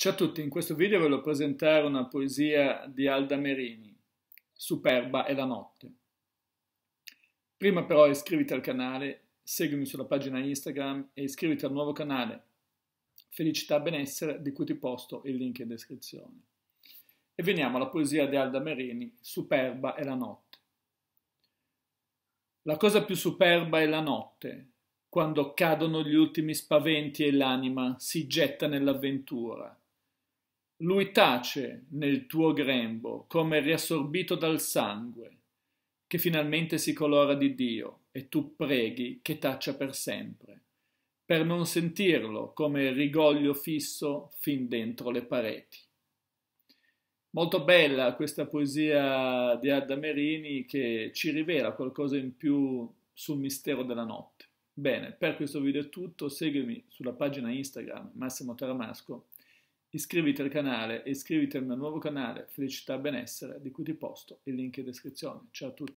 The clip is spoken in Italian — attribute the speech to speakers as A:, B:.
A: Ciao a tutti, in questo video voglio presentare una poesia di Alda Merini, Superba è la notte. Prima però iscriviti al canale, seguimi sulla pagina Instagram e iscriviti al nuovo canale Felicità Benessere di cui ti posto il link in descrizione. E veniamo alla poesia di Alda Merini, Superba è la notte. La cosa più superba è la notte, quando cadono gli ultimi spaventi e l'anima si getta nell'avventura lui tace nel tuo grembo come riassorbito dal sangue, che finalmente si colora di Dio, e tu preghi che taccia per sempre, per non sentirlo come rigoglio fisso fin dentro le pareti. Molto bella questa poesia di Adda Merini che ci rivela qualcosa in più sul mistero della notte. Bene, per questo video è tutto, seguimi sulla pagina Instagram Massimo Taramasco Iscriviti al canale e iscriviti al mio nuovo canale Felicità e Benessere di cui ti posto il link in descrizione. Ciao a tutti!